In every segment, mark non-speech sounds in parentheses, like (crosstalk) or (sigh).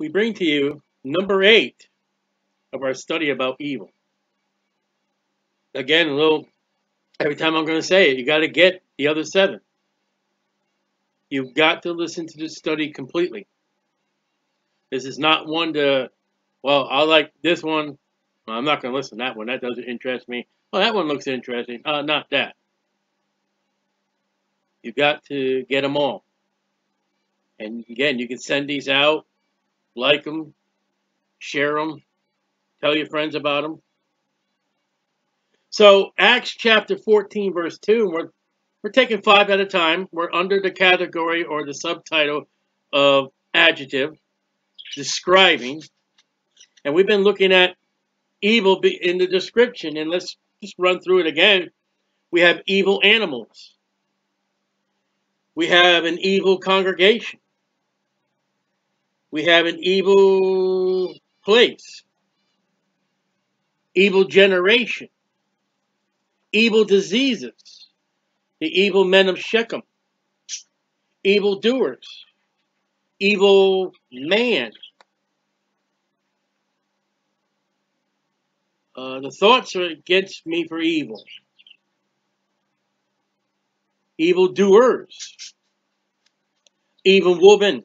we bring to you number eight of our study about evil. Again, a little, every time I'm going to say it, you got to get the other seven. You've got to listen to this study completely. This is not one to, well, I like this one. I'm not going to listen to that one. That doesn't interest me. Well, that one looks interesting. Uh, not that. You've got to get them all. And again, you can send these out, like them, share them, tell your friends about them. So Acts chapter 14, verse 2, we're, we're taking five at a time. We're under the category or the subtitle of adjective, describing. And we've been looking at evil in the description. And let's just run through it again. We have evil animals. We have an evil congregation. We have an evil place, evil generation, evil diseases, the evil men of Shechem, evil doers, evil man. Uh, the thoughts are against me for evil. Evil doers, evil woman,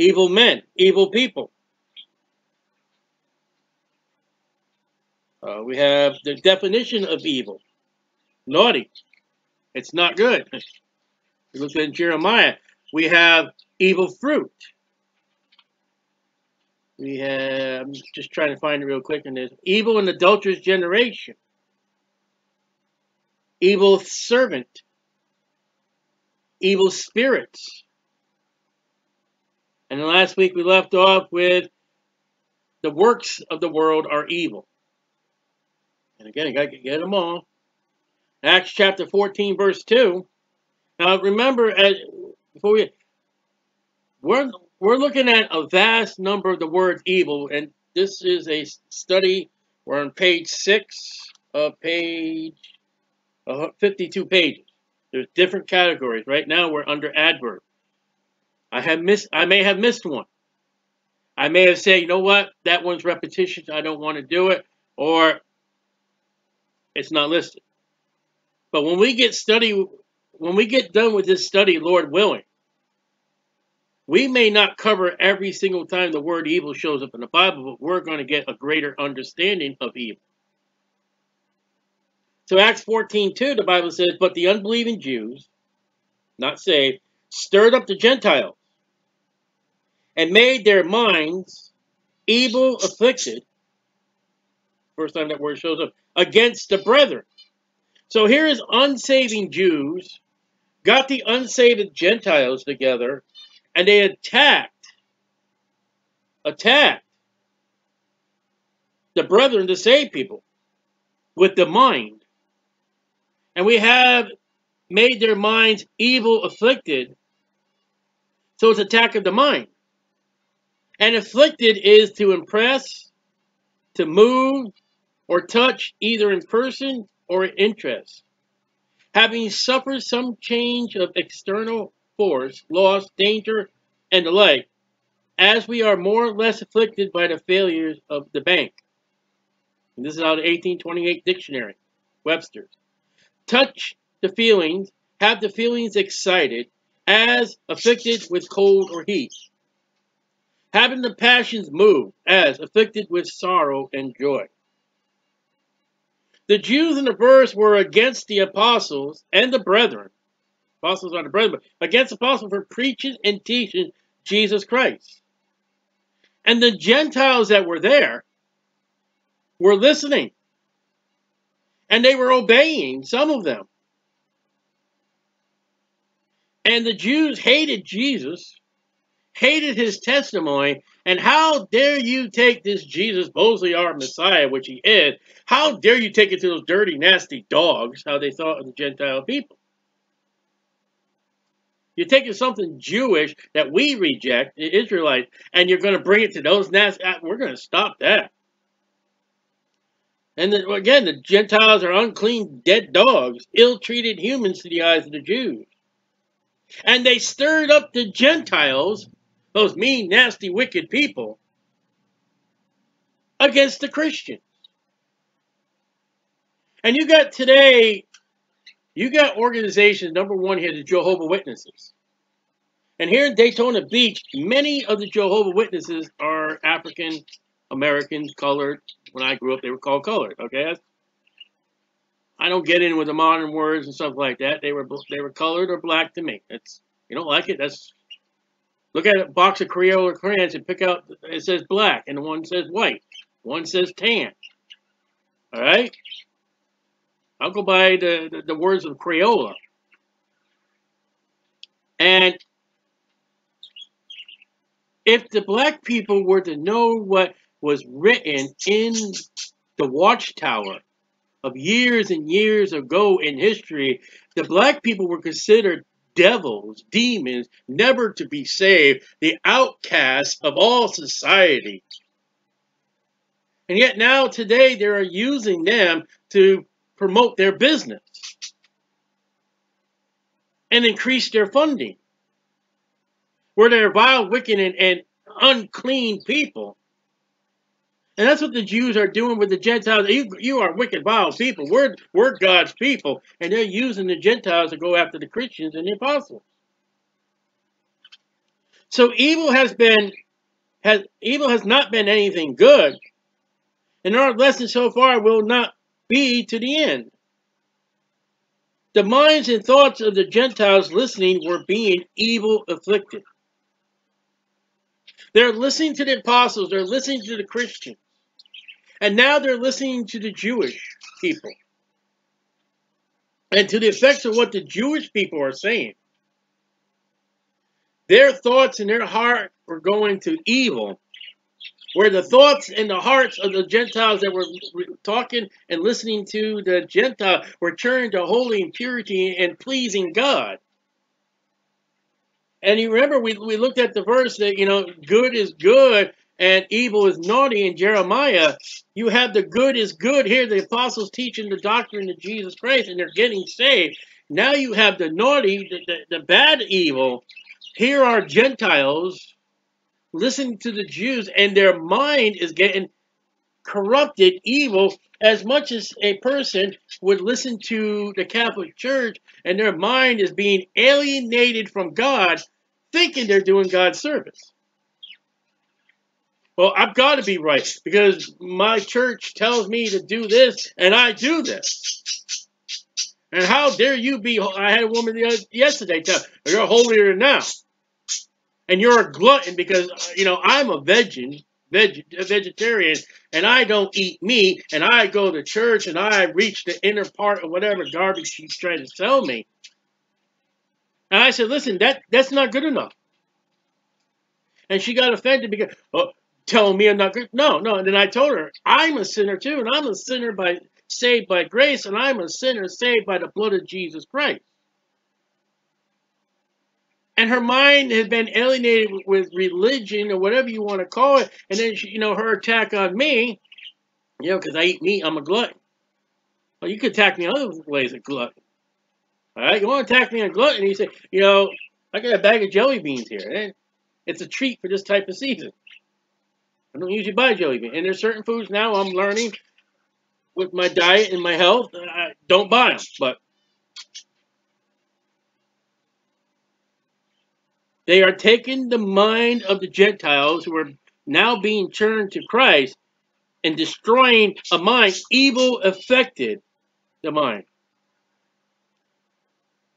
evil men, evil people. Uh, we have the definition of evil. Naughty. It's not good. Look at Jeremiah. We have evil fruit. We have, I'm just trying to find it real quick and there's Evil and adulterous generation. Evil servant. Evil spirits. And last week we left off with the works of the world are evil. And again, you got to get them all. Acts chapter 14, verse 2. Now remember, as, before we, we're, we're looking at a vast number of the words evil, and this is a study. We're on page 6 of page uh, 52 pages. There's different categories. Right now we're under adverb. I have missed. I may have missed one. I may have said, you know what, that one's repetition. I don't want to do it, or it's not listed. But when we get study, when we get done with this study, Lord willing, we may not cover every single time the word evil shows up in the Bible, but we're going to get a greater understanding of evil. So Acts 14, 2, the Bible says, But the unbelieving Jews, not saved, stirred up the Gentiles and made their minds evil afflicted. First time that word shows up. Against the brethren. So here is unsaving Jews got the unsaved Gentiles together and they attacked, attacked the brethren, the saved people, with the mind. And we have made their minds evil afflicted. So it's attack of the mind. And afflicted is to impress, to move, or touch either in person or in interest. Having suffered some change of external force, loss, danger, and the like, as we are more or less afflicted by the failures of the bank. And this is out of 1828 dictionary, Webster's. Touch the feelings, have the feelings excited, as afflicted with cold or heat having the passions moved as afflicted with sorrow and joy. The Jews in the verse were against the apostles and the brethren. Apostles are the brethren, against the apostles for preaching and teaching Jesus Christ. And the Gentiles that were there were listening. And they were obeying, some of them. And the Jews hated Jesus hated his testimony, and how dare you take this Jesus Bosley, our Messiah, which he is, how dare you take it to those dirty, nasty dogs, how they thought of the Gentile people? You're taking something Jewish that we reject, the Israelites, and you're going to bring it to those nasty, uh, we're going to stop that. And then, again, the Gentiles are unclean, dead dogs, ill-treated humans to the eyes of the Jews. And they stirred up the Gentiles those mean, nasty, wicked people, against the Christians. And you got today, you got organizations, number one here, the Jehovah Witnesses. And here in Daytona Beach, many of the Jehovah Witnesses are African American, colored. When I grew up, they were called colored. Okay, I don't get in with the modern words and stuff like that. They were they were colored or black to me. That's you don't like it. That's look at a box of Crayola crayons and pick out. It says black and one says white. One says tan. All right. I'll go by the, the, the words of Crayola. And if the black people were to know what was written in the watchtower of years and years ago in history, the black people were considered devils, demons, never to be saved, the outcasts of all society. And yet now today they are using them to promote their business and increase their funding. Where they're vile, wicked, and, and unclean people. And that's what the Jews are doing with the Gentiles. You, you are wicked, vile people. We're, we're God's people. And they're using the Gentiles to go after the Christians and the apostles. So evil has been, has evil has not been anything good. And our lesson so far will not be to the end. The minds and thoughts of the Gentiles listening were being evil afflicted. They're listening to the apostles, they're listening to the Christians. And now they're listening to the Jewish people. And to the effects of what the Jewish people are saying. Their thoughts and their heart were going to evil where the thoughts and the hearts of the Gentiles that were talking and listening to the Gentile were turned to holy and purity and pleasing God. And you remember we, we looked at the verse that, you know, good is good and evil is naughty in Jeremiah. You have the good is good here, the apostles teaching the doctrine of Jesus Christ and they're getting saved. Now you have the naughty, the, the, the bad evil. Here are Gentiles listening to the Jews and their mind is getting corrupted, evil, as much as a person would listen to the Catholic Church and their mind is being alienated from God, thinking they're doing God's service. Well, I've got to be right because my church tells me to do this and I do this. And how dare you be? I had a woman yesterday tell, you're holier than now and you're a glutton because you know I'm a vegan, veg, vegetarian, and I don't eat meat, and I go to church and I reach the inner part of whatever garbage she's trying to sell me. And I said, listen, that that's not good enough. And she got offended because oh, telling me I'm not good. No, no. And then I told her I'm a sinner too, and I'm a sinner by saved by grace, and I'm a sinner saved by the blood of Jesus Christ and her mind had been alienated with religion or whatever you want to call it. And then, she, you know, her attack on me, you know, because I eat meat, I'm a glutton. Well, you could attack me other ways of glutton. All right, you want to attack me on glutton? You say, you know, I got a bag of jelly beans here. And it's a treat for this type of season. I don't usually buy jelly beans. And there's certain foods now I'm learning with my diet and my health. I don't buy them, but They are taking the mind of the Gentiles who are now being turned to Christ and destroying a mind. Evil affected the mind.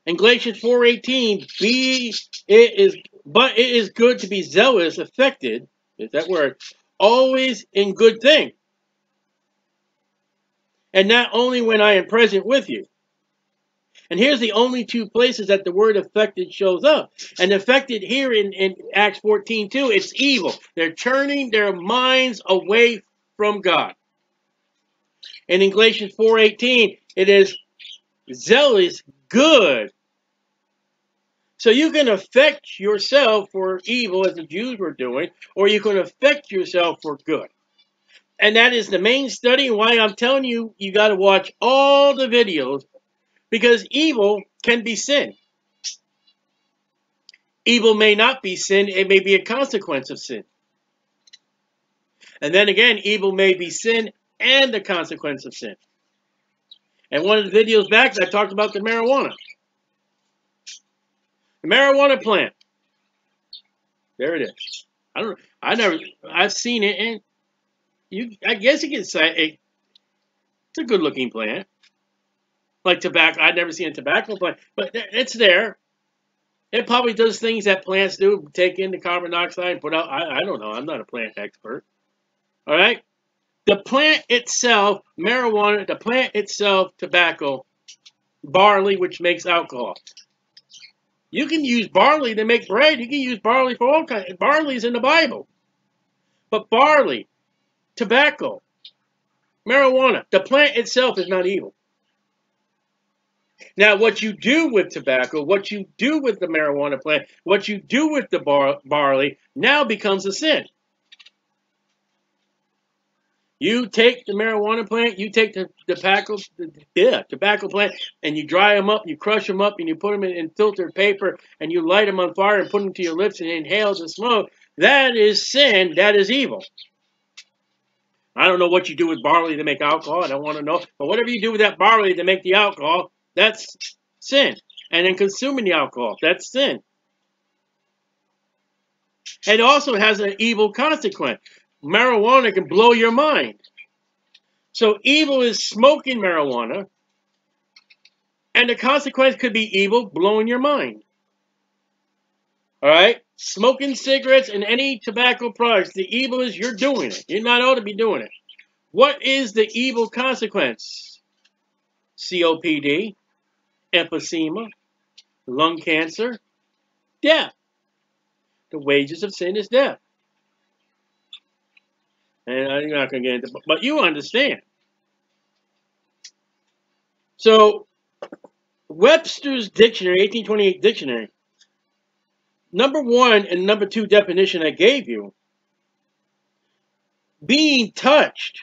In Galatians 4.18, be it is but it is good to be zealous, affected, is that word, always in good thing. And not only when I am present with you. And here's the only two places that the word affected shows up. And affected here in, in Acts 14, too, it's evil. They're turning their minds away from God. And in Galatians 4.18, it is zealous, good. So you can affect yourself for evil as the Jews were doing, or you can affect yourself for good. And that is the main study why I'm telling you, you got to watch all the videos because evil can be sin. Evil may not be sin, it may be a consequence of sin. And then again, evil may be sin and the consequence of sin. And one of the videos back, I talked about the marijuana. The marijuana plant. There it is. I don't. I never. I've seen it, and you. I guess you can say it, it's a good-looking plant. Like tobacco. I've never seen a tobacco plant, but it's there. It probably does things that plants do, take in the carbon dioxide and put out. I, I don't know. I'm not a plant expert. All right. The plant itself, marijuana, the plant itself, tobacco, barley, which makes alcohol. You can use barley to make bread. You can use barley for all kinds. Barley's in the Bible. But barley, tobacco, marijuana, the plant itself is not evil. Now, what you do with tobacco, what you do with the marijuana plant, what you do with the bar barley now becomes a sin. You take the marijuana plant, you take the, tobacco, yeah, tobacco plant, and you dry them up, you crush them up, and you put them in, in filtered paper, and you light them on fire and put them to your lips and inhale the smoke. That is sin. That is evil. I don't know what you do with barley to make alcohol. I don't want to know. But whatever you do with that barley to make the alcohol, that's sin. And then consuming the alcohol, that's sin. It also has an evil consequence marijuana can blow your mind. So evil is smoking marijuana, and the consequence could be evil blowing your mind. All right? Smoking cigarettes and any tobacco products, the evil is you're doing it. You're not ought to be doing it. What is the evil consequence? COPD, emphysema, lung cancer, death. The wages of sin is death. And uh, I'm not going to get into it, but you understand. So, Webster's Dictionary, 1828 Dictionary, number one and number two definition I gave you, being touched,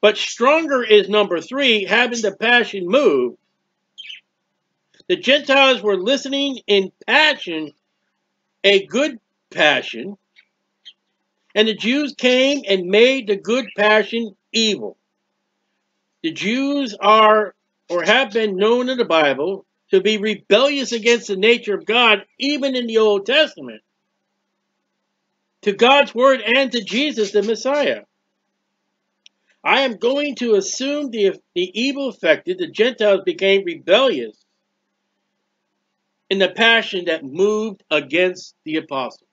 but stronger is number three, having the passion move. The Gentiles were listening in passion, a good passion, and the Jews came and made the good passion evil. The Jews are or have been known in the Bible to be rebellious against the nature of God, even in the Old Testament, to God's word and to Jesus, the Messiah. I am going to assume the, the evil affected, the Gentiles became rebellious in the passion that moved against the apostles.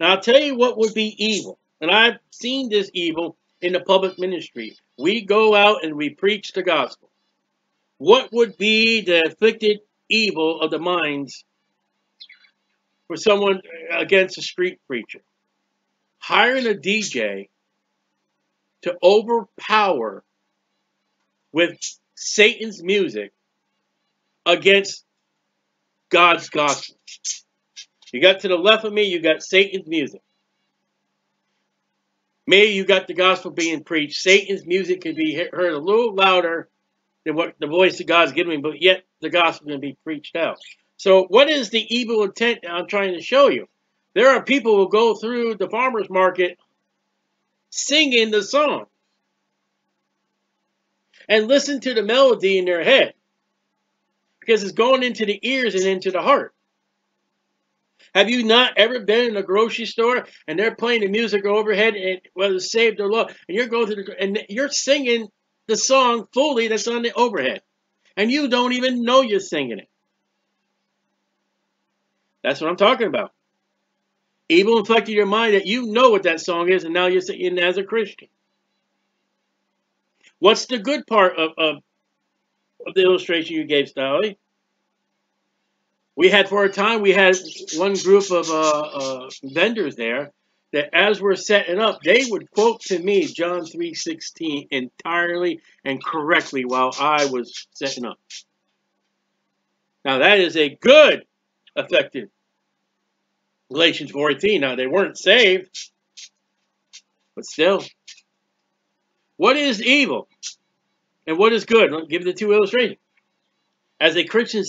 Now, I'll tell you what would be evil. And I've seen this evil in the public ministry. We go out and we preach the gospel. What would be the afflicted evil of the minds for someone against a street preacher? Hiring a DJ to overpower with Satan's music against God's gospel. You got to the left of me, you got Satan's music. Maybe you got the gospel being preached. Satan's music can be heard a little louder than what the voice of God's giving me, but yet the gospel can be preached out. So what is the evil intent I'm trying to show you? There are people who go through the farmer's market singing the song and listen to the melody in their head because it's going into the ears and into the heart. Have you not ever been in a grocery store and they're playing the music overhead and whether it's saved or lost, and you're going through the and you're singing the song fully that's on the overhead, and you don't even know you're singing it. That's what I'm talking about. Evil inflected your mind that you know what that song is, and now you're singing as a Christian. What's the good part of, of, of the illustration you gave, Stolly? We had for a time we had one group of uh, uh, vendors there that as we're setting up they would quote to me john 3.16 entirely and correctly while i was setting up. Now that is a good effective galatians 4.18 now they weren't saved but still. What is evil and what is good? I'll give the two illustrations. As a christian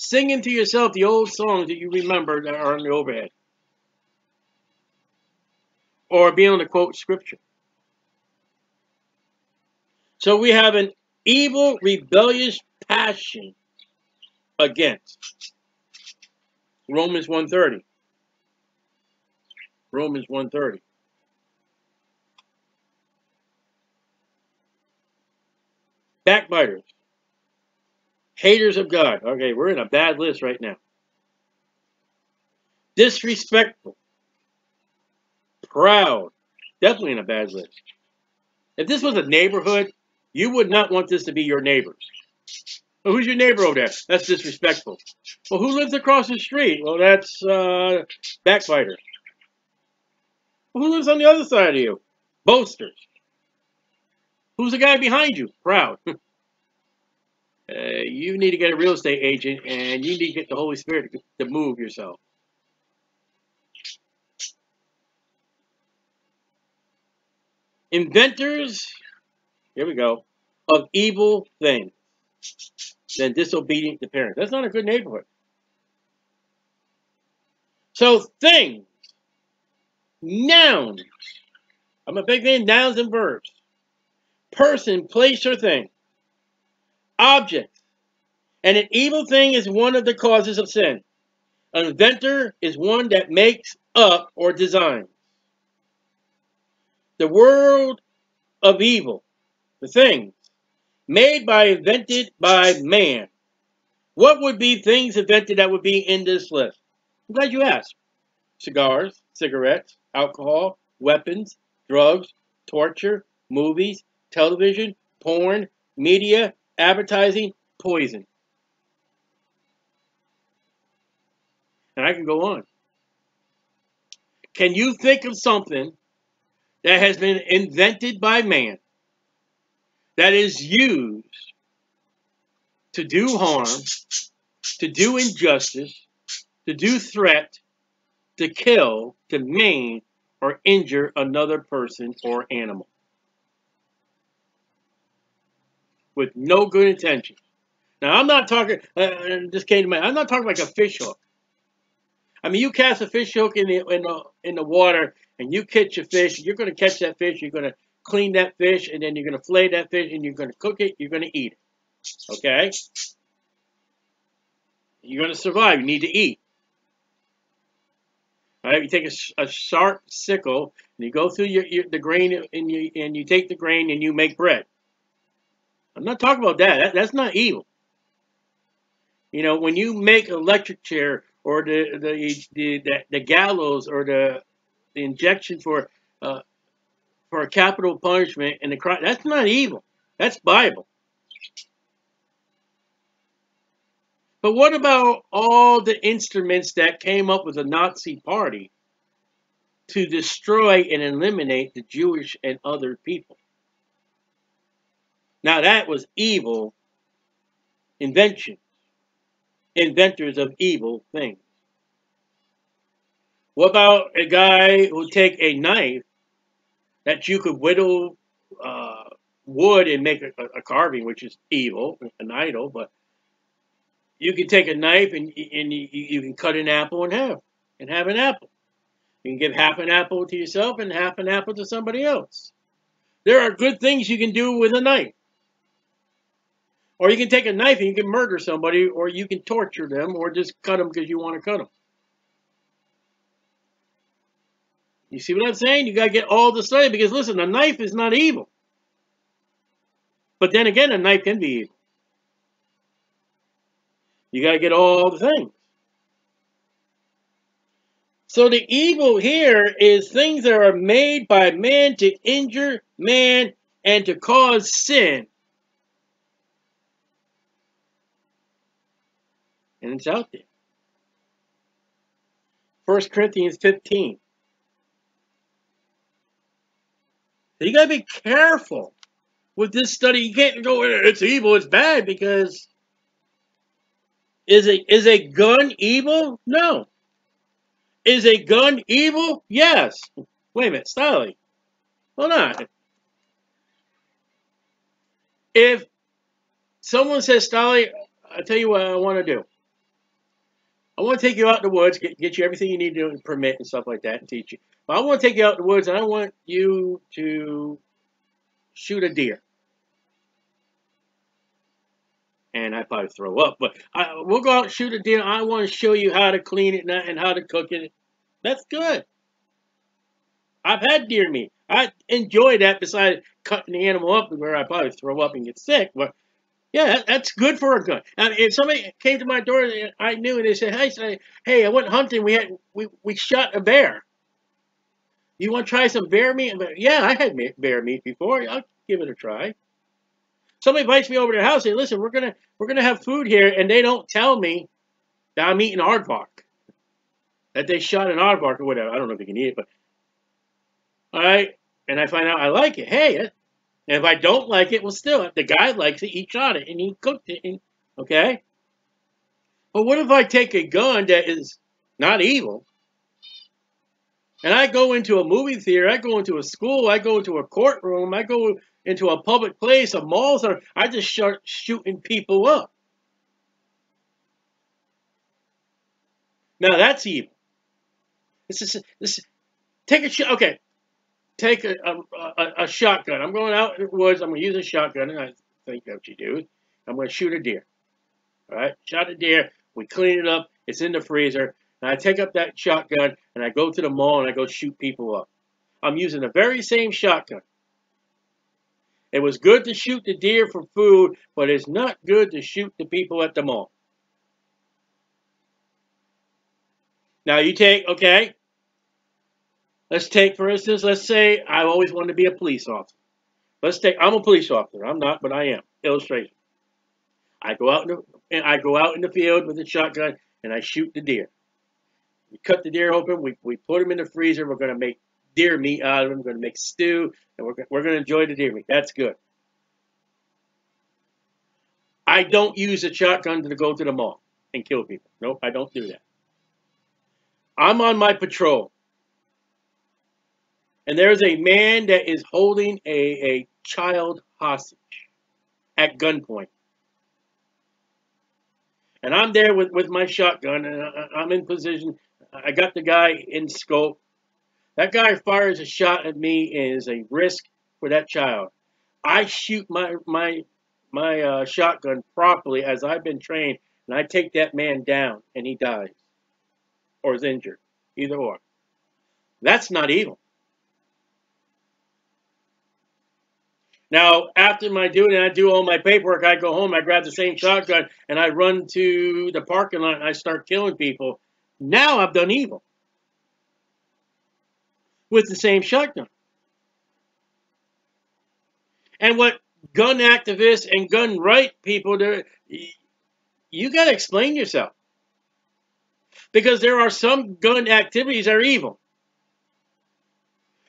singing to yourself the old songs that you remember that are on the overhead. Or being able to quote scripture. So we have an evil, rebellious passion against. Romans 130. Romans 130. Backbiters. Haters of God. Okay, we're in a bad list right now. Disrespectful. Proud. Definitely in a bad list. If this was a neighborhood, you would not want this to be your neighbors. Well, who's your neighbor over there? That's disrespectful. Well, who lives across the street? Well, that's uh, backbiter. Well, who lives on the other side of you? Boasters. Who's the guy behind you? Proud. (laughs) uh, you need to get a real estate agent, and you need to get the Holy Spirit to, move yourself. Inventors, here we go, of evil things than disobedient to parents. That's not a good neighborhood. So things, nouns. I'm a big fan nouns and verbs. Person, place, or thing. Objects. And an evil thing is one of the causes of sin. An inventor is one that makes up or designs. The world of evil, the things, made by, invented by man. What would be things invented that would be in this list? I'm glad you asked. Cigars, cigarettes, alcohol, weapons, drugs, torture, movies, television, porn, media, advertising, poison. And I can go on. Can you think of something that has been invented by man that is used to do harm, to do injustice, to do threat, to kill, to maim, or injure another person or animal. With no good intention. Now, I'm not talking, uh, this came to mind, I'm not talking like a fish hook. I mean, you cast a fish hook in the, in the, in the water and you catch a fish, you're going to catch that fish, you're going to clean that fish, and then you're going to flay that fish, and you're going to cook it, you're going to eat it. Okay? You're going to survive. You need to eat. All right, you take a, a sharp sickle, and you go through your, your, the grain, and you and you take the grain, and you make bread. I'm not talking about that. that that's not evil. You know, when you make electric chair or the the the, the, the gallows or the the injection for uh, for a capital punishment and the crime. That's not evil. That's Bible. But what about all the instruments that came up with the Nazi party to destroy and eliminate the Jewish and other people? Now that was evil invention, inventors of evil things. What about a guy who take a knife that you could whittle uh, wood and make a, a, carving, which is evil, an idol, but you can take a knife and, and you, you can cut an apple in half and have an apple. You can give half an apple to yourself and half an apple to somebody else. There are good things you can do with a knife. Or you can take a knife and you can murder somebody, or you can torture them, or just cut them because you want to cut them. You see what I'm saying? You got to get all the study because listen, a knife is not evil. But then again, a knife can be evil. You got to get all the things. So the evil here is things that are made by man to injure man and to cause sin. And it's out there. 1 Corinthians 15. you got to be careful with this study. You can't go, it's evil, it's bad, because is a, is a gun evil? No. Is a gun evil? Yes. Wait a minute, Stolly. Hold on. If someone says, Stolly, i tell you what I want to do. I want to take you out in the woods, get, get you everything you need to do, permit and stuff like that, and teach you. But I want to take you out in the woods, and I want you to shoot a deer. And I probably throw up, but I, we'll go out and shoot a deer. I want to show you how to clean it and how to cook it. That's good. I've had deer meat. I enjoy that besides cutting the animal up where I probably throw up and get sick. But yeah, that's good for a gun. And if somebody came to my door, I knew, and they said, "Hey, say, hey, I went hunting. We had we we shot a bear. You want to try some bear meat? Yeah, I had bear meat before. I'll give it a try." Somebody invites me over to their house. and Say, "Listen, we're gonna we're gonna have food here," and they don't tell me that I'm eating aardvark, that they shot an aardvark or whatever. I don't know if you can eat it, but all right. And I find out I like it. Hey, and if I don't like it, well, still, the guy likes it. He shot it and he cooked it. And, okay? But what if I take a gun that is not evil and I go into a movie theater, I go into a school, I go into a courtroom, I go into a public place, a mall, or I just start shooting people up. Now that's evil. This is this. Take a shot. Okay, take a, a, a, shotgun. I'm going out in the woods. I'm going to use a shotgun, and I think that's what you do. I'm going to shoot a deer. All right, shot a deer. We clean it up. It's in the freezer. And I take up that shotgun, and I go to the mall, and I go shoot people up. I'm using the very same shotgun. It was good to shoot the deer for food, but it's not good to shoot the people at the mall. Now you take, okay, Let's take, for instance, let's say I always wanted to be a police officer. Let's take, I'm a police officer. I'm not, but I am. Illustration. I go out in the, and I go out in the field with a shotgun and I shoot the deer. We cut the deer open. We, we put them in the freezer. We're going to make deer meat out of them. We're going to make stew, and we're, we're going to enjoy the deer meat. That's good. I don't use a shotgun to go to the mall and kill people. Nope, I don't do that. I'm on my patrol and there's a man that is holding a, a child hostage at gunpoint. And I'm there with, with my shotgun, and I'm in position. I got the guy in scope. That guy fires a shot at me and is a risk for that child. I shoot my my my uh, shotgun properly as I've been trained, and I take that man down, and he dies or is injured, either or. That's not evil. Now, after my it, I do all my paperwork. I go home, I grab the same shotgun, and I run to the parking lot and I start killing people. Now I've done evil with the same shotgun. And what gun activists and gun right people, do you got to explain yourself. Because there are some gun activities that are evil.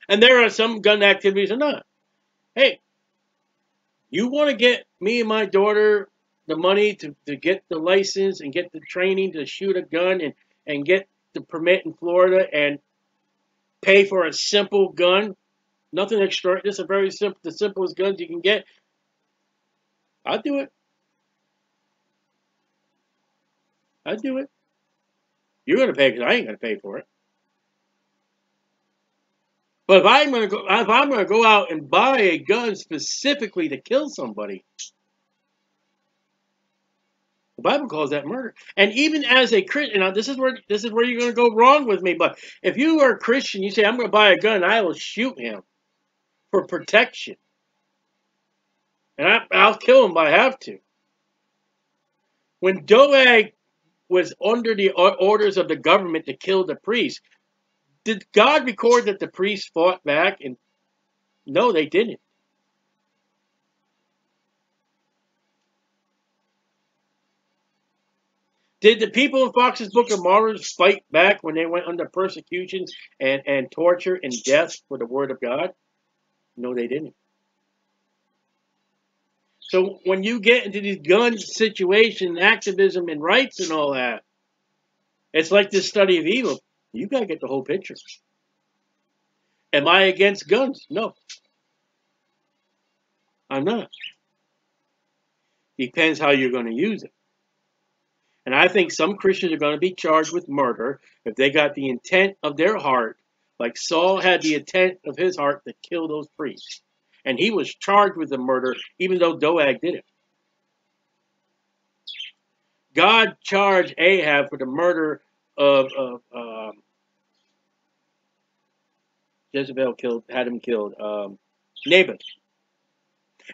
And there are some gun activities that are not. Hey, you want to get me and my daughter the money to, to get the license and get the training to shoot a gun and, and get the permit in Florida and pay for a simple gun, nothing extra, just a very simple, the simplest guns you can get, I'll do it. I'll do it. You're going to pay because I ain't going to pay for it. But if I'm going to go, if I'm to go out and buy a gun specifically to kill somebody, the Bible calls that murder. And even as a Christian, now this is where this is where you're going to go wrong with me. But if you are a Christian, you say I'm going to buy a gun, I will shoot him for protection, and I, I'll kill him if I have to. When Doeg was under the orders of the government to kill the priest, did God record that the priests fought back? And no, they didn't. Did the people of Fox's Book of Martyrs fight back when they went under persecution and, and torture and death for the word of God? No, they didn't. So when you get into these gun situations, activism and rights and all that, it's like this study of evil. You got to get the whole picture. Am I against guns? No. I'm not. Depends how you're going to use it. And I think some Christians are going to be charged with murder if they got the intent of their heart, like Saul had the intent of his heart to kill those priests. And he was charged with the murder, even though Doeg did it. God charged Ahab for the murder of, of um, Jezebel killed, had him killed, um, Naboth.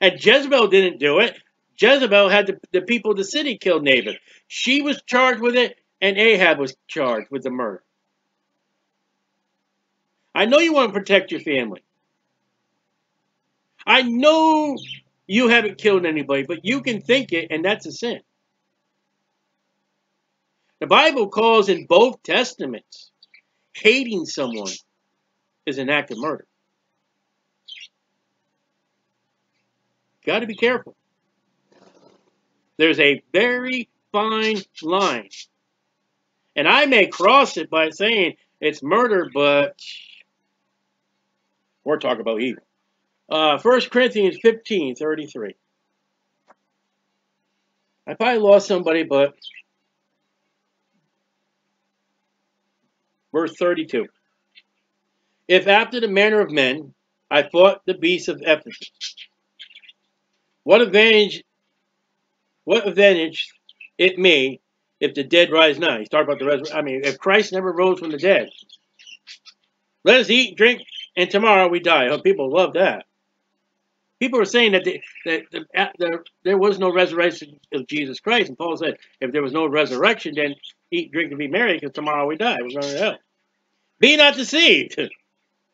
And Jezebel didn't do it. Jezebel had the, the people of the city kill Naboth. She was charged with it, and Ahab was charged with the murder. I know you want to protect your family. I know you haven't killed anybody, but you can think it, and that's a sin. The Bible calls in both testaments hating someone is an act of murder. Got to be careful. There's a very fine line. And I may cross it by saying it's murder, but we're talking about evil. Uh, 1 Corinthians 15, 33. I probably lost somebody, but verse 32. If after the manner of men I fought the beasts of Ephesus, what advantage what advantage it me if the dead rise not? He's talking about the resurrection. I mean, if Christ never rose from the dead, let us eat, drink, and tomorrow we die. Oh, people love that. People are saying that, the, that the, the, there was no resurrection of Jesus Christ. And Paul said, if there was no resurrection, then eat, drink, and be merry, because tomorrow we die. We're going to hell. Be not deceived.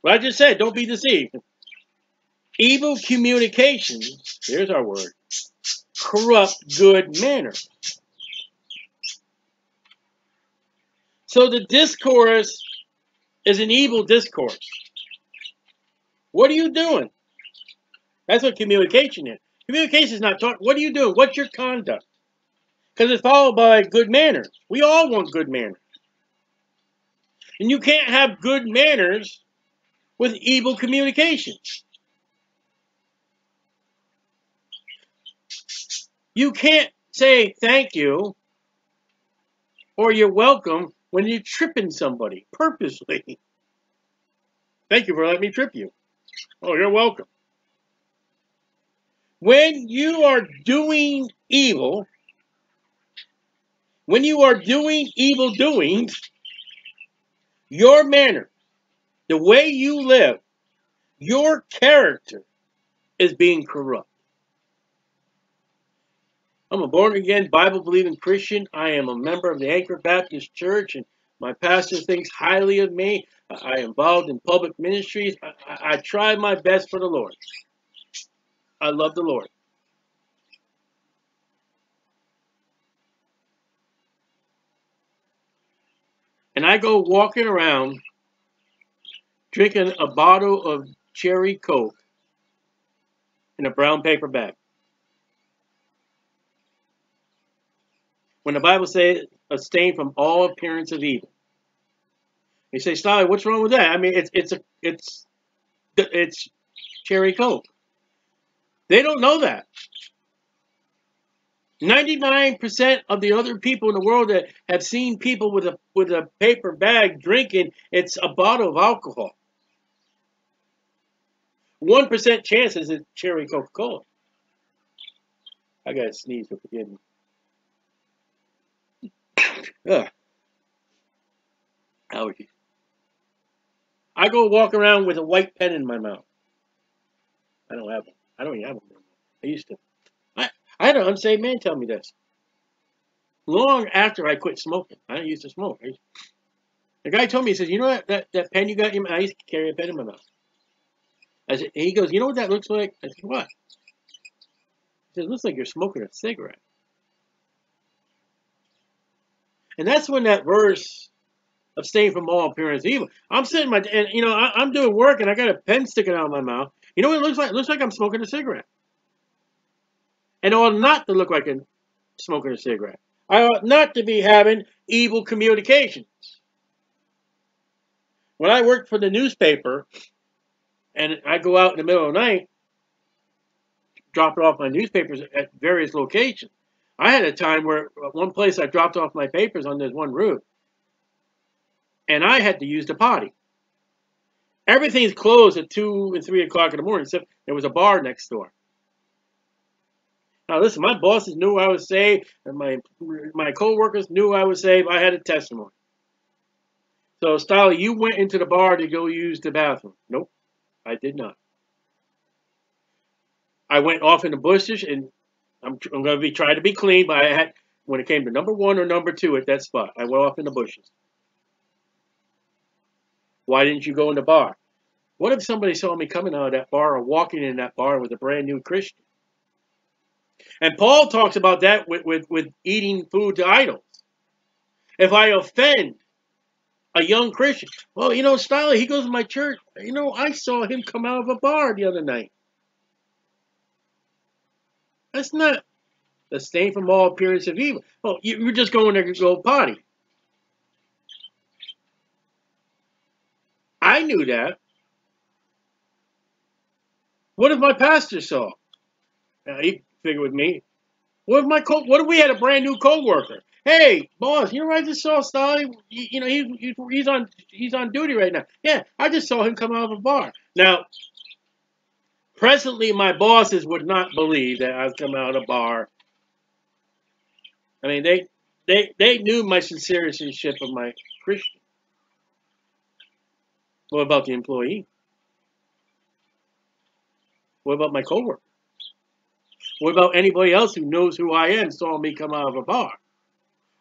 What I just said, don't be deceived. Evil communications, here's our word, corrupt good manners. So the discourse is an evil discourse. What are you doing? That's what communication is. Communication is not talk. What are you doing? What's your conduct? Because it's followed by good manners. We all want good manners. And you can't have good manners with evil communications. You can't say thank you or you're welcome when you're tripping somebody purposely. (laughs) Thank you for letting me trip you. Oh, you're welcome. When you are doing evil, when you are doing evil doings, your manner, the way you live, your character is being corrupt. I'm a born again, Bible believing Christian. I am a member of the Anchor Baptist Church, and my pastor thinks highly of me. I am involved in public ministries. I, I, I try my best for the Lord. I love the Lord. And I go walking around drinking a bottle of cherry Coke in a brown paper bag. when the Bible says abstain from all appearance of evil. You say, Stolly, what's wrong with that? I mean, it's it's a it's it's cherry coke. They don't know that. 99% of the other people in the world that have seen people with a with a paper bag drinking, it's a bottle of alcohol. 1% chance is it's cherry Coca-Cola. I got to sneeze, but forgive me. Ugh. Allergies. I go walk around with a white pen in my mouth. I don't have one. I don't even have one anymore. I used to. I, had an unsaved man tell me this. Long after I quit smoking. I used to smoke. Used, the guy told me, he says, you know that, that, that pen you got in? I used to carry a pen in my mouth. I said, he goes, you know what that looks like? I said, what? He says, it looks like you're smoking a cigarette. And that's when that verse abstain from all appearance evil. I'm sitting my, and you know, I, am doing work and I got a pen sticking out of my mouth. You know what it looks like? It looks like I'm smoking a cigarette. And ought not to look like I'm smoking a cigarette. I ought not to be having evil communications. When I worked for the newspaper, and I go out in the middle of the night, dropping off my newspapers at various locations, I had a time where one place I dropped off my papers on this one roof, and I had to use the potty. Everything's closed at 2 and 3 o'clock in the morning, except there was a bar next door. Now, listen, my bosses knew I was saved, and my my co-workers knew I was saved. I had a testimony. So, Style, you went into the bar to go use the bathroom. Nope, I did not. I went off in the bushes, and I'm, I'm going to be trying to be clean, but I had when it came to number one or number two at that spot, I went off in the bushes. Why didn't you go in the bar? What if somebody saw me coming out of that bar or walking in that bar with a brand new Christian? And Paul talks about that with, with, with eating food to idols. If I offend a young Christian, well, you know, Styler, he goes to my church. You know, I saw him come out of a bar the other night. That's not the stain from all appearance of evil. Well, you, are just going there to go potty. I knew that. What if my pastor saw? He figured with me. What if my co what if we had a brand new coworker? Hey, boss, you know I just saw Stalin. You, you know he, he's on he's on duty right now. Yeah, I just saw him come out of a bar. Now, presently, my bosses would not believe that I've come out of a bar. I mean, they they they knew my sincerity of my Christian. What about the employee? What about my coworker? What about anybody else who knows who I am saw me come out of a bar?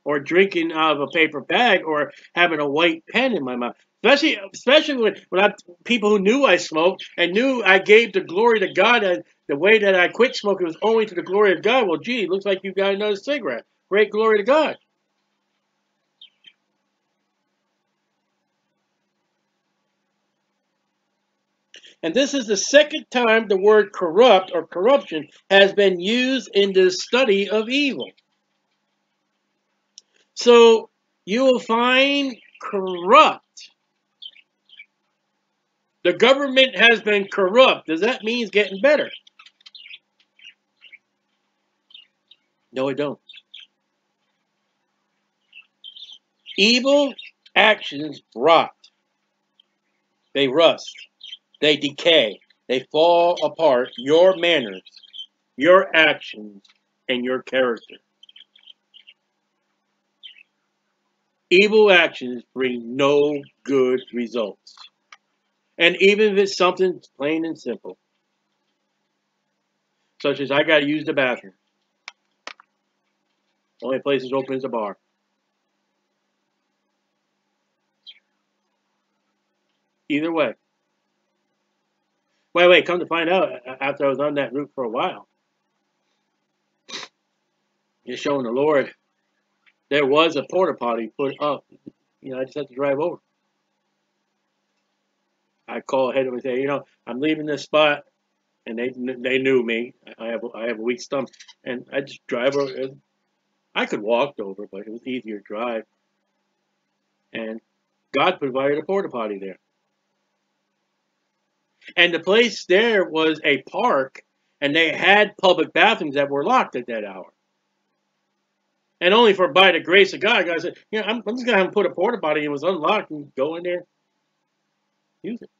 Or drinking out of a paper bag or having a white pen in my mouth. Especially especially when, when I people who knew I smoked and knew I gave the glory to God and the way that I quit smoking was only to the glory of God. Well, gee, looks like you got another cigarette. Great glory to God. And this is the second time the word corrupt or corruption has been used in the study of evil. So you will find corrupt. The government has been corrupt. Does that mean it's getting better? No, it don't. Evil actions rot. They rust. They decay. They fall apart. Your manners, your actions, and your character. Evil actions bring no good results. And even if it's something plain and simple, such as I got to use the bathroom. Only place is open is a bar. Either way, Wait, wait, come to find out, after I was on that route for a while, just showing the Lord, there was a porta potty put up. You know, I just had to drive over. I call ahead and say, you know, I'm leaving this spot, and they they knew me. I have I have a weak stomach, and I just drive over. I could walk over, but it was easier to drive. And God provided a porta potty there. And the place there was a park, and they had public bathrooms that were locked at that hour. And only for by the grace of God, God said, you know, I'm, I'm just going to have him put a porta potty it was unlocked and go in there, use it.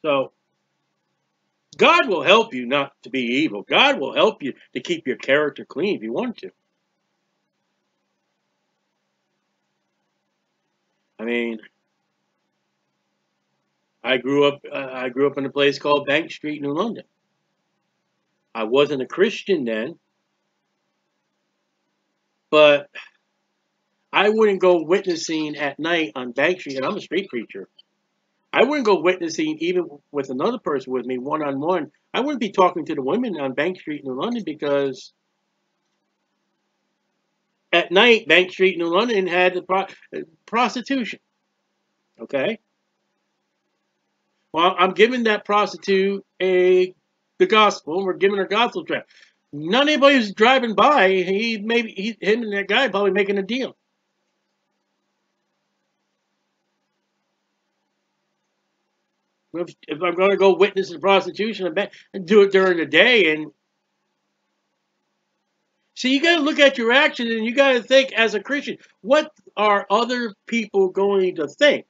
So, God will help you not to be evil. God will help you to keep your character clean if you want to. I mean, I grew up. Uh, I grew up in a place called Bank Street, New London. I wasn't a Christian then, but I wouldn't go witnessing at night on Bank Street, and I'm a street preacher. I wouldn't go witnessing even with another person with me one on one. I wouldn't be talking to the women on Bank Street, New London, because at night, Bank Street, New London had the pro prostitution. Okay, well, I'm giving that prostitute a the gospel. We're giving her gospel track. None anybody who's driving by, he maybe he, him and that guy probably making a deal. If, if I'm going to go witness the prostitution, and do it during the day, and See, you got to look at your actions and you got to think as a Christian, what are other people going to think?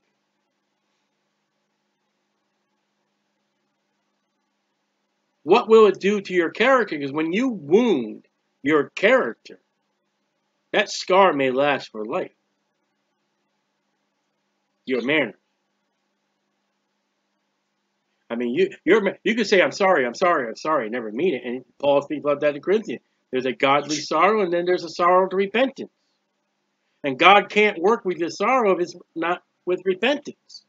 What will it do to your character? Because when you wound your character, that scar may last for life. Your manners. I mean, you you're you can say I'm sorry, I'm sorry, I'm sorry, I never mean it. And Paul speaks about that in Corinthians. There's a godly sorrow, and then there's a sorrow to repentance. And God can't work with the sorrow if it's not with repentance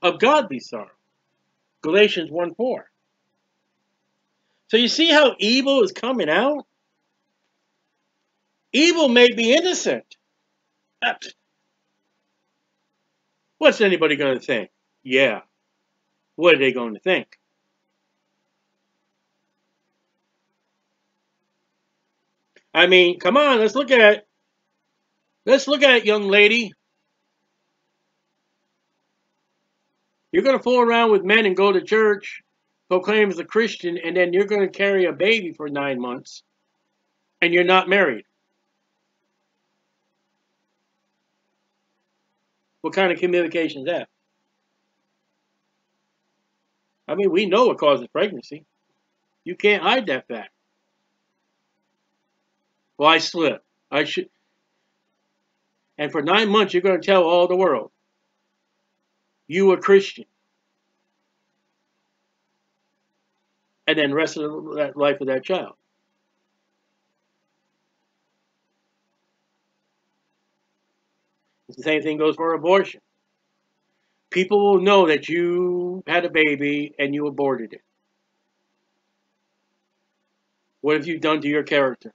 of godly sorrow. Galatians 1 4. So you see how evil is coming out? Evil may be innocent. What's anybody going to think? Yeah. What are they going to think? I mean, come on, let's look at it. Let's look at it, young lady. You're going to fool around with men and go to church, proclaim as a Christian, and then you're going to carry a baby for nine months, and you're not married. What kind of communication is that? I mean, we know what causes pregnancy. You can't hide that fact. Well, I slipped. I should. And for nine months, you're going to tell all the world you a Christian. And then rest of the life of that child. The same thing goes for abortion. People will know that you had a baby and you aborted it. What have you done to your character?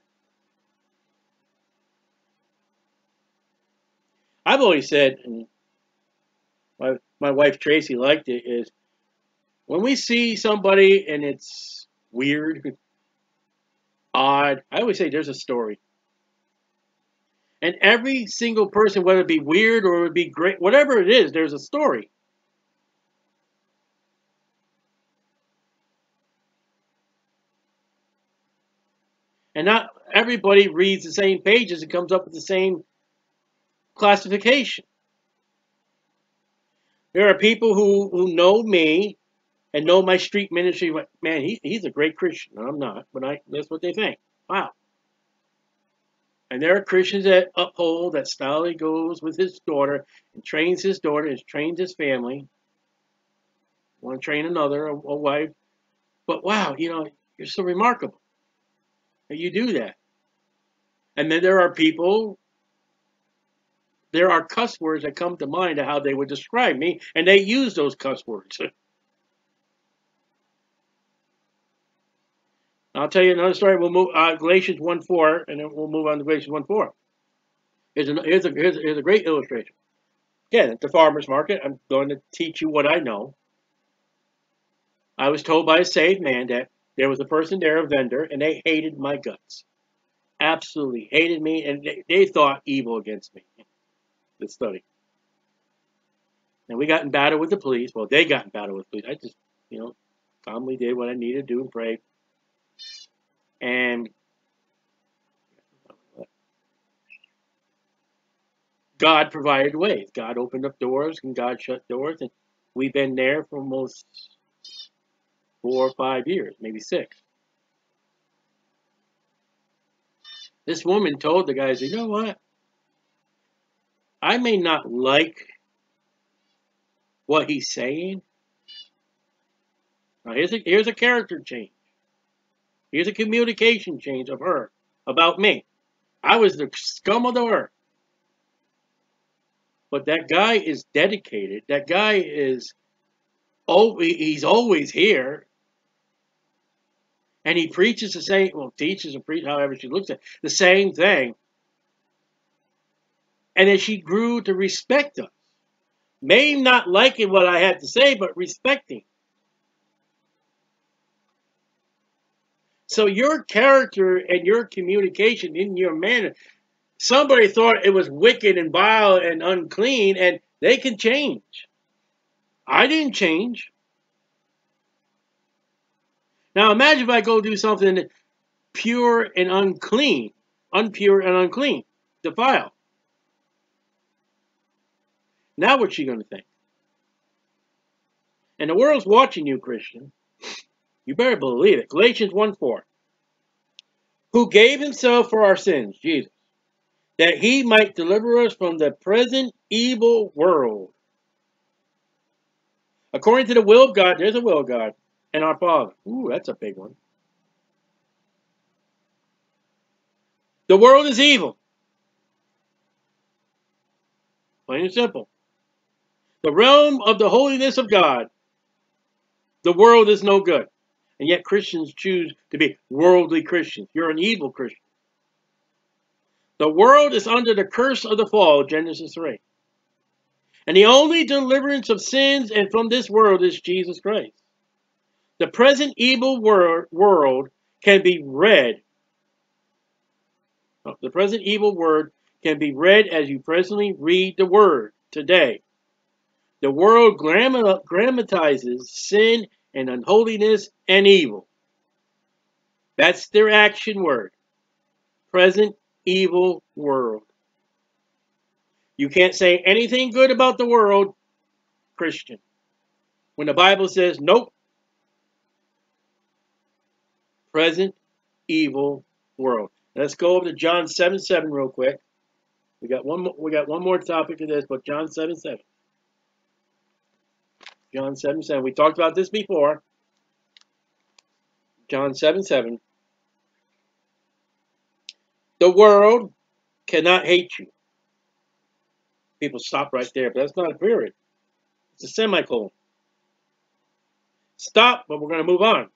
I've always said, and my, my wife Tracy liked it, is when we see somebody and it's weird, odd, I always say there's a story. And every single person, whether it be weird or it be great, whatever it is, there's a story. And not everybody reads the same pages and comes up with the same classification. There are people who, who know me and know my street ministry. Man, he, he's a great Christian. I'm not, but I, that's what they think. Wow. And there are Christians that uphold that Stolly goes with his daughter and trains his daughter and trains his family. To train another, a, a wife. But wow, you know, you're so remarkable that you do that. And then there are people there are cuss words that come to mind of how they would describe me, and they use those cuss words. (laughs) I'll tell you another story. We'll move uh, Galatians 1 4, and then we'll move on to Galatians 1 4. Here's a, here's, a, here's, a, here's a great illustration. Again, at the farmer's market, I'm going to teach you what I know. I was told by a saved man that there was a person there, a vendor, and they hated my guts. Absolutely hated me, and they, they thought evil against me the study. And we got in battle with the police. Well, they got in battle with the police. I just, you know, calmly did what I needed to do and pray. And God provided ways. God opened up doors and God shut doors. And we've been there for almost four or five years, maybe six. This woman told the guys, you know what? I may not like what he's saying. Now here's a, here's a character change. Here's a communication change of her about me. I was the scum of the earth. But that guy is dedicated. That guy is, oh, he's always here. And he preaches the same, well, teaches and preaches, however she looks at it, the same thing and as she grew to respect us. May not liking what I had to say, but respecting. So your character and your communication in your manner, somebody thought it was wicked and vile and unclean, and they can change. I didn't change. Now imagine if I go do something pure and unclean unpure and unclean, defile. Now what's she going to think? And the world's watching you, Christian. You better believe it. Galatians 1 4. Who gave himself for our sins, Jesus, that he might deliver us from the present evil world. According to the will of God, there's a will of God, and our Father. Ooh, that's a big one. The world is evil. Plain and simple. The realm of the holiness of God. The world is no good. And yet Christians choose to be worldly Christians. You're an evil Christian. The world is under the curse of the fall, Genesis 3. And the only deliverance of sins and from this world is Jesus Christ. The present evil wor world can be read. Oh, the present evil word can be read as you presently read the word today. The world grammatizes sin and unholiness and evil. That's their action word. Present evil world. You can't say anything good about the world, Christian. When the Bible says, nope, present evil world. Let's go over to John 7 7 real quick. We got one we got one more topic of this, but John 7 7. John 7 7. We talked about this before. John 7 7. The world cannot hate you. People stop right there, but that's not a period. It's a semicolon. Stop, but we're going to move on.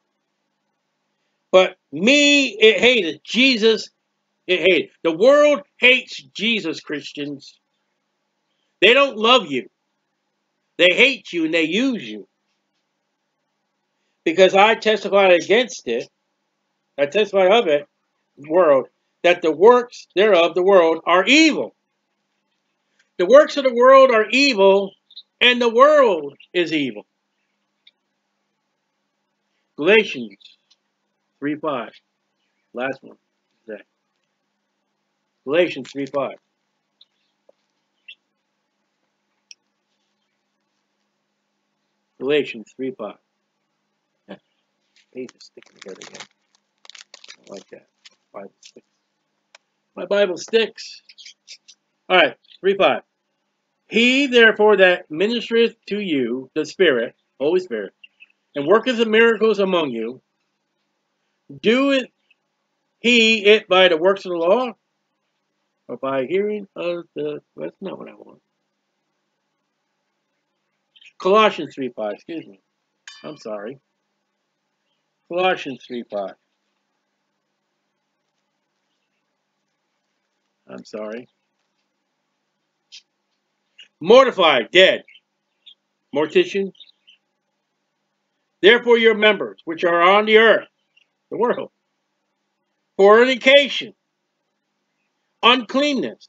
But me, it hated. Jesus, it hated. The world hates Jesus, Christians. They don't love you. They hate you and they use you. Because I testify against it, I testify of it, world, that the works thereof the world are evil. The works of the world are evil, and the world is evil. Galatians 3 5. Last one. Galatians 3 Galatians 3 5. Pages sticking together again. I like that. Bible sticks. My Bible sticks. All right, 3 5. He, therefore, that ministereth to you the Spirit, Holy Spirit, and worketh the miracles among you, doeth he it by the works of the law, or by hearing of the. That's not what I want. Colossians 3 5, excuse me. I'm sorry. Colossians 3 5. I'm sorry. Mortified, dead. Mortician. Therefore, your members, which are on the earth, the world, fornication, uncleanness,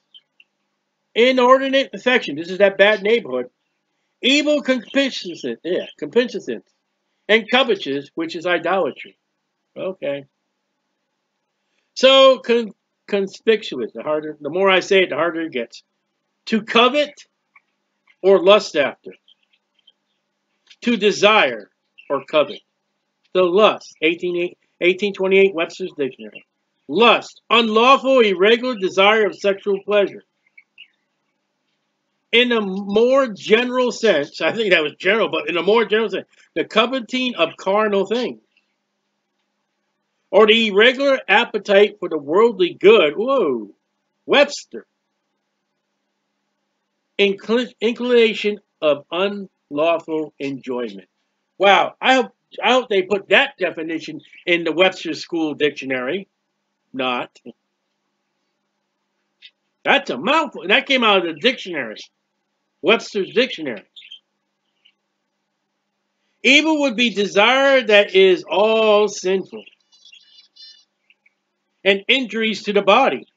inordinate affection. This is that bad neighborhood evil concupiscence, yeah, concupiscence, and covetousness, which is idolatry. Okay. So con conspicuous. The harder, the more I say it, the harder it gets. To covet or lust after. To desire or covet. The lust, 18, 1828 Webster's Dictionary. Lust, unlawful, irregular desire of sexual pleasure in a more general sense, I think that was general, but in a more general sense, the coveting of carnal things, or the irregular appetite for the worldly good. Whoa, Webster. Incl inclination of unlawful enjoyment. Wow, I hope I hope they put that definition in the Webster School Dictionary. Not. That's a mouthful. That came out of the dictionary. Webster's Dictionary. Evil would be desire that is all sinful and injuries to the body.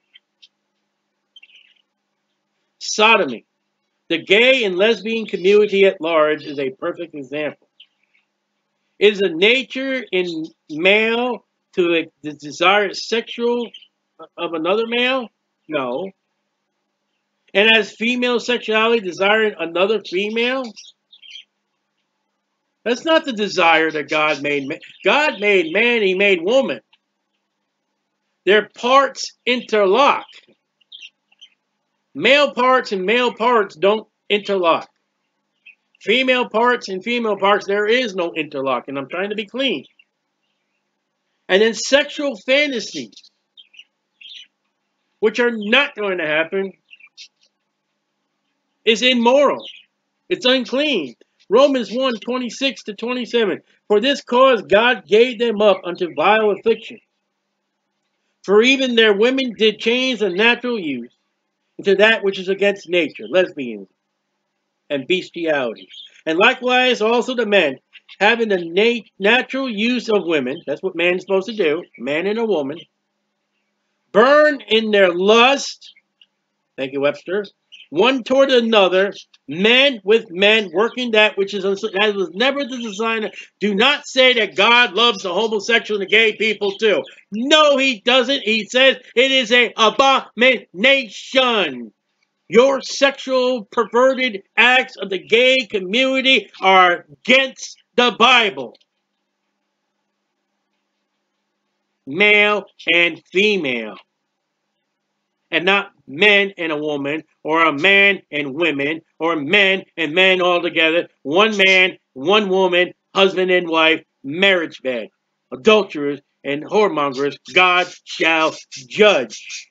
Sodomy. The gay and lesbian community at large is a perfect example. It is a nature in male to the desire sexual of another male? No. And has female sexuality desiring another female? That's not the desire that God made man. God made man, he made woman. Their parts interlock. Male parts and male parts don't interlock. Female parts and female parts, there is no interlock, and I'm trying to be clean. And then sexual fantasies, which are not going to happen, is immoral. It's unclean. Romans 1 26 to 27. For this cause God gave them up unto vile affliction. For even their women did change the natural use into that which is against nature, lesbianism, and bestiality. And likewise also the men, having the nat natural use of women, that's what man's supposed to do, man and a woman, burn in their lust, thank you Webster, one toward another, men with men, working that which is that was never the design. Do not say that God loves the homosexual and the gay people too. No, he doesn't. He says it is a abomination. Your sexual perverted acts of the gay community are against the Bible. Male and female and not men and a woman, or a man and women, or men and men all together, one man, one woman, husband and wife, marriage bed. Adulterers and whoremongers, God shall judge.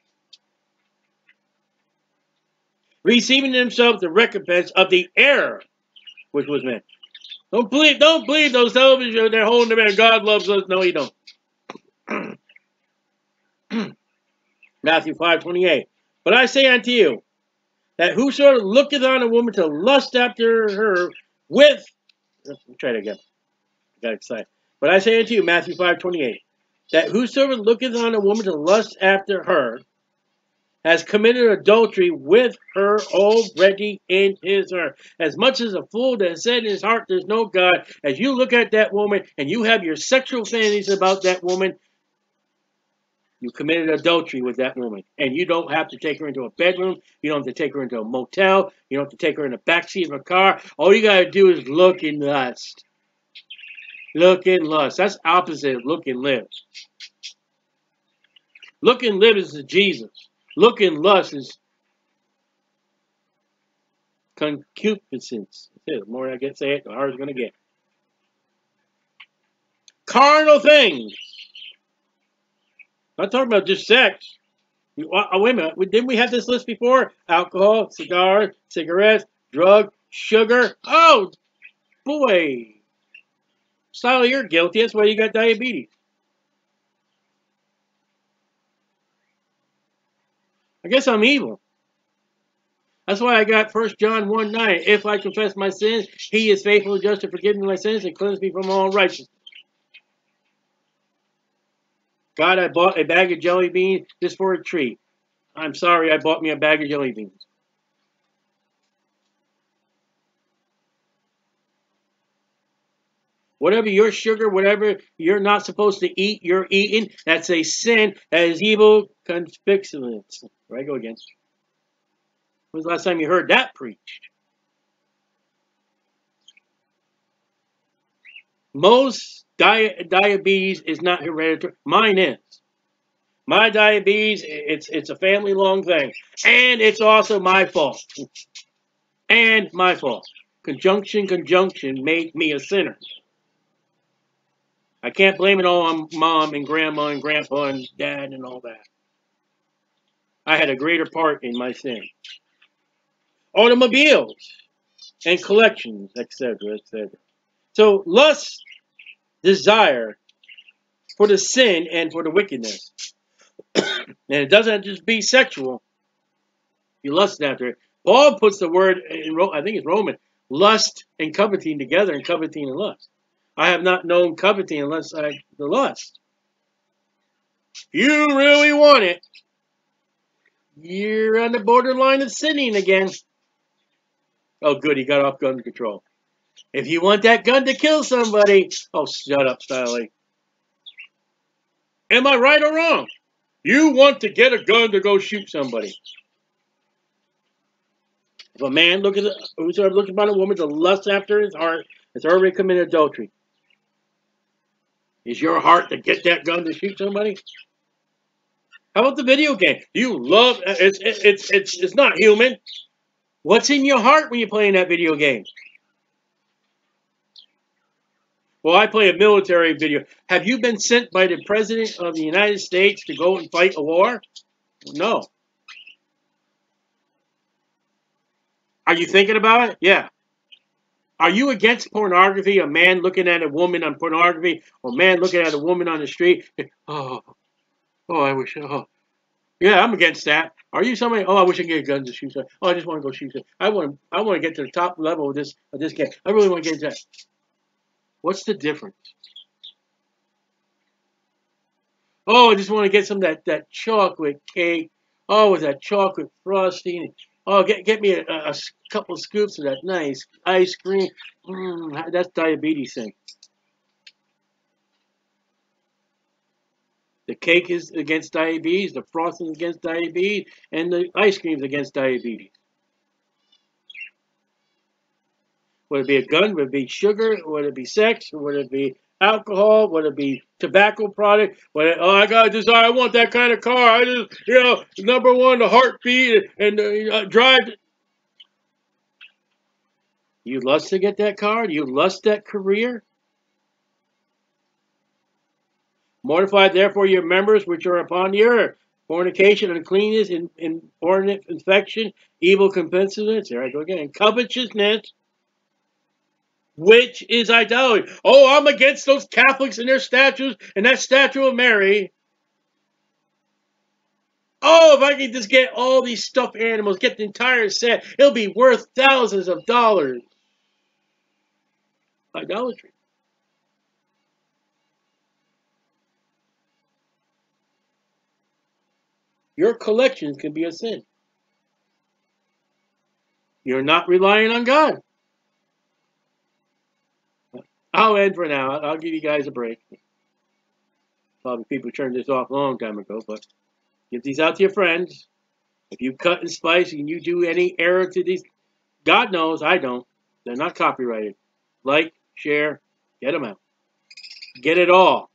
Receiving themselves the recompense of the error which was meant. Don't believe, don't believe those television, they're holding them man. God loves us. No, he don't. Matthew 5, 28. But I say unto you, that whosoever looketh on a woman to lust after her with, let me try it again. I got excited. But I say unto you, Matthew 5, 28, that whosoever looketh on a woman to lust after her has committed adultery with her already in his heart. As much as a fool that said in his heart there's no God, as you look at that woman and you have your sexual fantasies about that woman, you committed adultery with that woman. And you don't have to take her into a bedroom. You don't have to take her into a motel. You don't have to take her in the backseat of a car. All you got to do is look and lust. Look and lust. That's opposite of look and live. Look and live is Jesus. Look and lust is concupiscence. The more I get say it, the harder it's going to get. Carnal things. I'm talking about just sex. Oh, wait a minute. Didn't we have this list before? Alcohol, cigars, cigarettes, drug, sugar. Oh, boy. Style, you're guilty. That's why you got diabetes. I guess I'm evil. That's why I got 1 John 1 9. If I confess my sins, he is faithful and just to forgive me my sins and cleanse me from all righteousness. God, I bought a bag of jelly beans just for a treat. I'm sorry, I bought me a bag of jelly beans. Whatever your sugar, whatever you're not supposed to eat, you're eating. That's a sin. That is evil conspicuous. There I go again. When was the last time you heard that preached? Most Di diabetes is not hereditary. Mine is. My diabetes, it's it's a family long thing. And it's also my fault. And my fault. Conjunction, conjunction made me a sinner. I can't blame it all on mom and grandma and grandpa and dad and all that. I had a greater part in my sin. Automobiles and collections, etc., etc. So lust desire for the sin and for the wickedness. (coughs) and it doesn't just be sexual. You lust after it. Paul puts the word in, I think it's Roman, lust and coveting together and coveting and lust. I have not known coveting unless I the lust. You really want it. You're on the borderline of sinning again. Oh, good, he got off gun control. If you want that gun to kill somebody, oh, shut up, Styling. Am I right or wrong? You want to get a gun to go shoot somebody. If a man look at looks upon a woman to lust after his heart has already committed adultery. Is your heart to get that gun to shoot somebody? How about the video game? You love it's it's it's it's not human. What's in your heart when you're playing that video game? Well, I play a military video. Have you been sent by the President of the United States to go and fight a war? No. Are you thinking about it? Yeah. Are you against pornography? A man looking at a woman on pornography, or a man looking at a woman on the street? (laughs) Oh, oh, I wish. Oh, yeah, I'm against that. Are you somebody? Oh, I wish I could get guns gun to shoot. Oh, I just want to go shoot. I want. I want to get to the top level of this of this game. I really want to get into that. What's the difference? Oh, I just want to get some of that, that chocolate cake. Oh, with that chocolate frosting. Oh, get get me a, a couple of scoops of that nice ice cream. Mm, that's diabetes thing. The cake is against diabetes, the frosting is against diabetes, and the ice cream is against diabetes. Would it be a gun? Would it be sugar? Would it be sex? Would it be alcohol? Would it be tobacco product? Would it, oh, I got a desire. I want that kind of car. I just, you know, number one, the heartbeat and uh, drive. You lust to get that car? You lust that career? Mortify therefore your members which are upon the earth. Fornication, uncleanness, in, inordinate infection, evil compensation. There I go again. Covetousness, which is idolatry. Oh, I'm against those Catholics and their statues and that statue of Mary. Oh, if I could just get all these stuffed animals, get the entire set, it'll be worth thousands of dollars. Idolatry. Your collections can be a sin. You're not relying on God. I'll end for now. I'll give you guys a break. Probably people turned this off a long time ago, but give these out to your friends. If you cut and splice and you do any error to these, God knows I don't. They're not copyrighted. Like, share, get them out. Get it all.